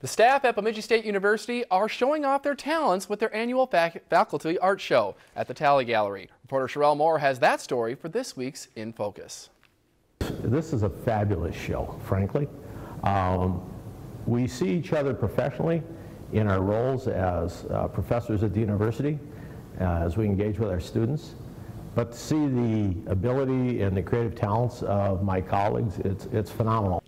The staff at Bemidji State University are showing off their talents with their annual fac faculty art show at the Talley Gallery. Reporter Sherelle Moore has that story for this week's In Focus. This is a fabulous show, frankly. Um, we see each other professionally in our roles as uh, professors at the university, uh, as we engage with our students. But to see the ability and the creative talents of my colleagues, it's, it's phenomenal.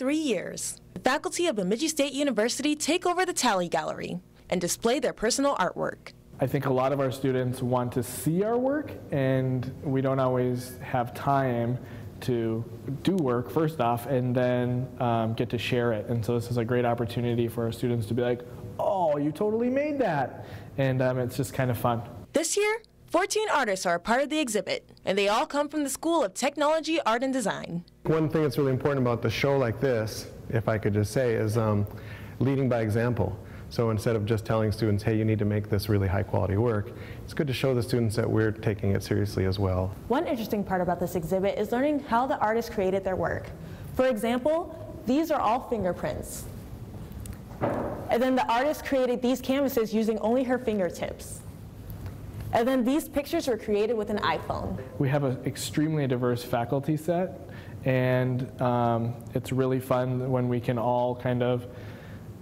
Three years, the faculty of Bemidji State University take over the Talley Gallery and display their personal artwork. I think a lot of our students want to see our work, and we don't always have time to do work first off and then um, get to share it. And so this is a great opportunity for our students to be like, oh, you totally made that. And um, it's just kind of fun. This year, 14 artists are a part of the exhibit, and they all come from the School of Technology, Art, and Design. One thing that's really important about the show like this, if I could just say, is um, leading by example. So instead of just telling students, hey, you need to make this really high quality work, it's good to show the students that we're taking it seriously as well. One interesting part about this exhibit is learning how the artists created their work. For example, these are all fingerprints. And then the artist created these canvases using only her fingertips. And then these pictures were created with an iPhone. We have an extremely diverse faculty set, and um, it's really fun when we can all kind of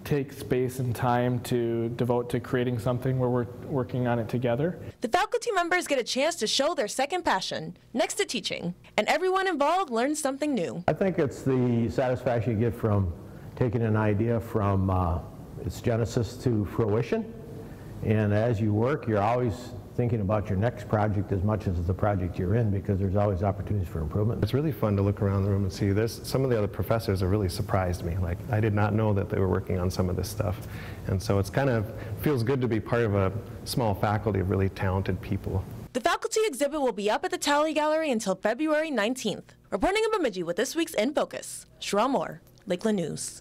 take space and time to devote to creating something where we're working on it together. The faculty members get a chance to show their second passion, next to teaching, and everyone involved learns something new. I think it's the satisfaction you get from taking an idea from uh, its genesis to fruition. And as you work, you're always thinking about your next project as much as the project you're in because there's always opportunities for improvement. It's really fun to look around the room and see this. Some of the other professors have really surprised me. Like, I did not know that they were working on some of this stuff. And so it's kind of feels good to be part of a small faculty of really talented people. The faculty exhibit will be up at the Talley Gallery until February 19th. Reporting in Bemidji with this week's In Focus, Sherelle Moore, Lakeland News.